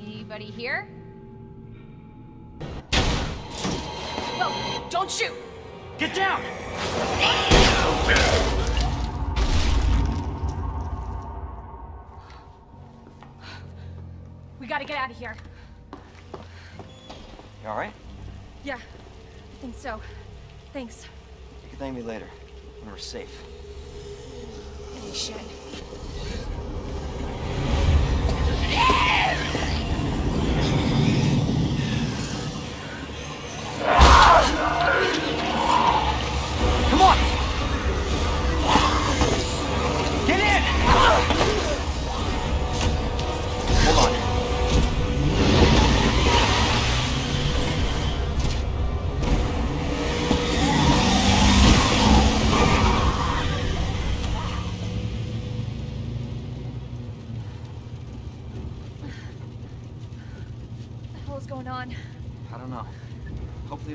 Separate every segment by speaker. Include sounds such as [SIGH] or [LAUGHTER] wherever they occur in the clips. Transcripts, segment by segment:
Speaker 1: Anybody here? No, don't shoot!
Speaker 2: Get down!
Speaker 1: We gotta get out of here.
Speaker 2: You alright?
Speaker 1: Yeah, I think so. Thanks.
Speaker 2: You can thank me later, when we're safe.
Speaker 1: Holy shit.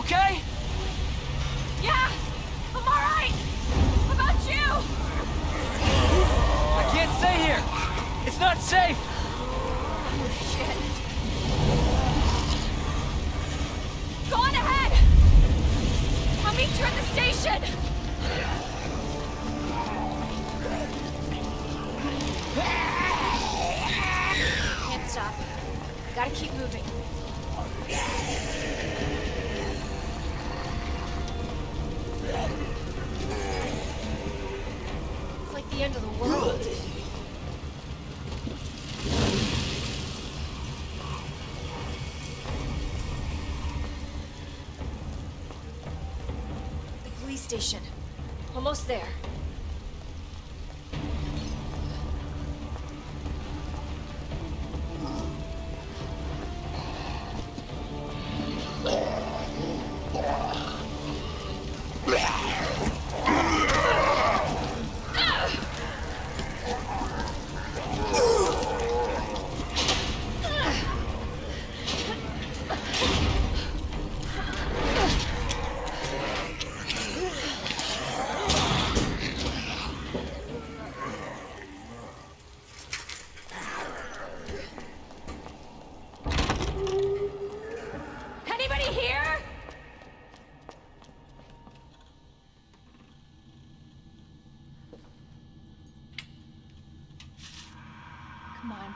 Speaker 2: Okay?
Speaker 1: Police station. Almost there.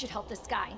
Speaker 3: Should help this guy.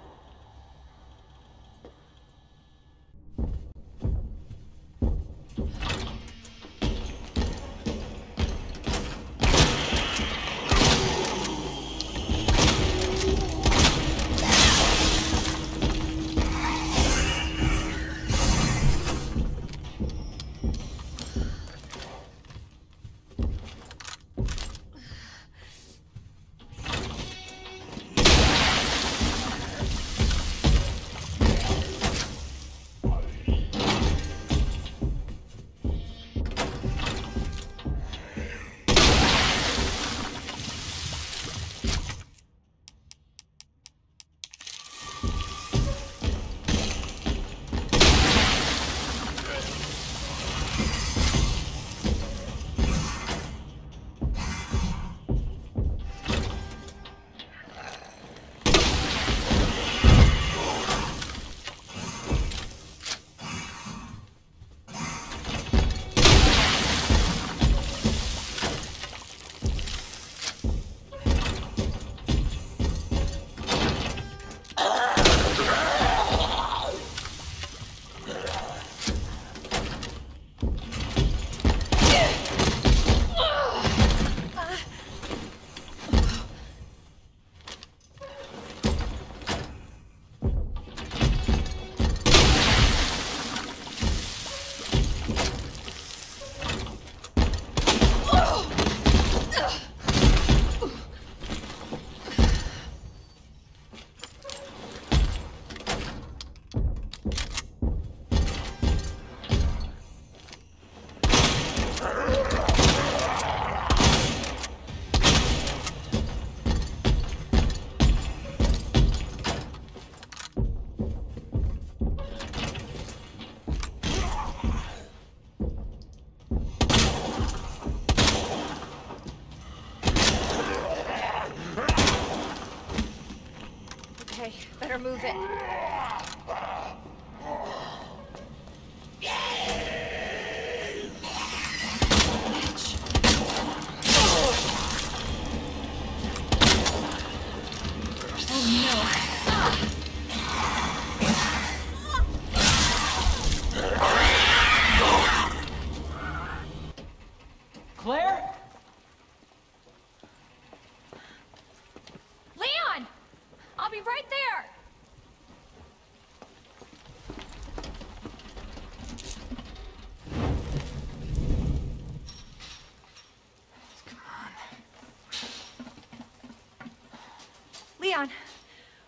Speaker 1: I'll be right there! Come on. Leon,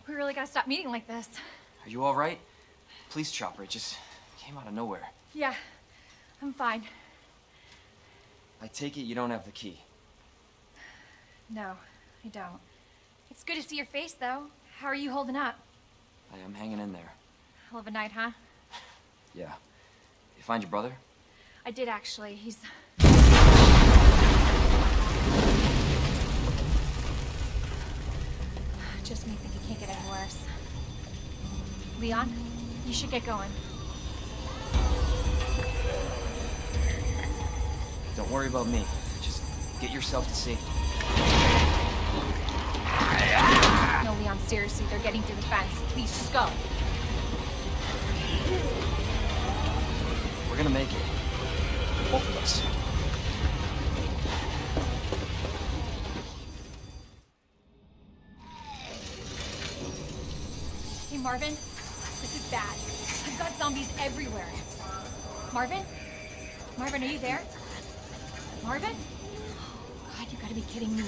Speaker 1: we really gotta stop meeting like this.
Speaker 2: Are you all right? Police chopper, it just came out of nowhere.
Speaker 1: Yeah, I'm fine.
Speaker 2: I take it you don't have the key.
Speaker 1: No, I don't. It's good to see your face, though. How are you holding up?
Speaker 2: I am hanging in there.
Speaker 1: Hell of a night, huh? [LAUGHS]
Speaker 2: Yeah. You find your brother?
Speaker 1: I did actually. He's. [SIGHS] Just me think it can't get any worse. Leon, you should get going.
Speaker 2: Don't worry about me. Just get yourself to safety.
Speaker 1: Seriously, they're getting through the fence. Please, just go.
Speaker 2: We're gonna make it. Both of us.
Speaker 1: Hey, Marvin, this is bad. I've got zombies everywhere. Marvin? Marvin, are you there? Marvin? [GASPS] God, you gotta be kidding me.